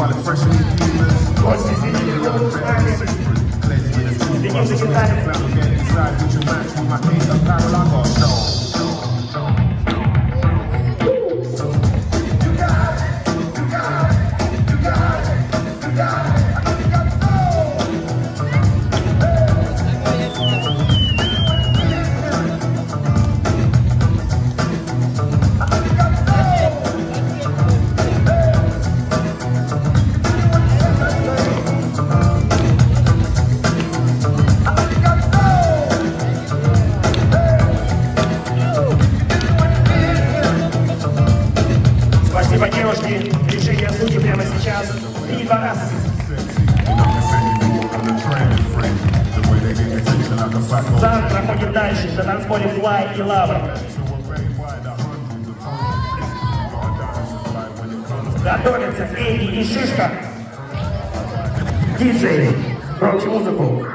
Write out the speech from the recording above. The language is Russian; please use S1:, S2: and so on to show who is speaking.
S1: while the fresh in these
S2: feelings. What's this in your
S1: own Let's with your match with I'm parallel, I got no.
S2: Спасибо, девушки. Решение судьи прямо сейчас. Три два раз. Зан проходит дальше на танцполе Флай и Лавр. Готовятся Эдди и Шишка. Диджей, громче музыку.